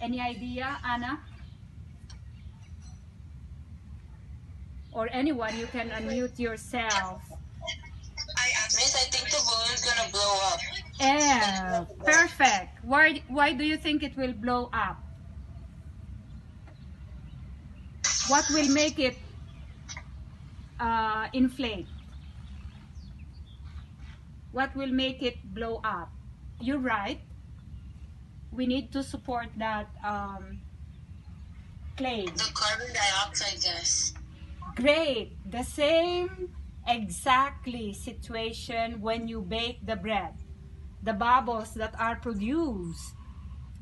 Any idea, Anna? Or anyone, you can unmute yourself. I Miss, I think the balloon's gonna blow up. Yeah, perfect. Why, why do you think it will blow up? What will make it uh, inflate? What will make it blow up? You're right. We need to support that um, claim. The carbon dioxide gas. Great. The same exactly situation when you bake the bread. The bubbles that are produced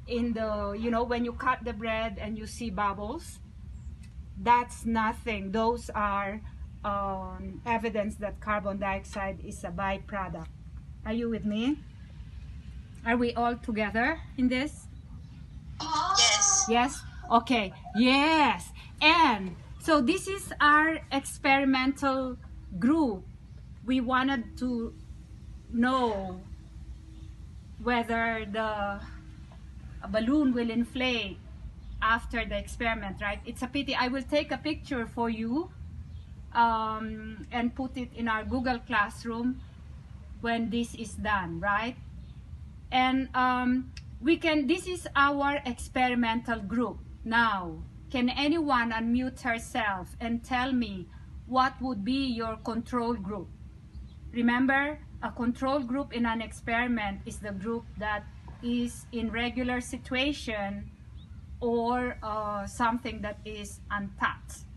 in the, you know, when you cut the bread and you see bubbles, that's nothing. Those are um, evidence that carbon dioxide is a byproduct. Are you with me? Are we all together in this? Yes. Yes? Okay. Yes. And so this is our experimental group. We wanted to know whether the balloon will inflate after the experiment, right? It's a pity. I will take a picture for you um, and put it in our Google Classroom when this is done, right? And um, we can, this is our experimental group. Now, can anyone unmute herself and tell me what would be your control group? Remember, a control group in an experiment is the group that is in regular situation or uh, something that is untouched.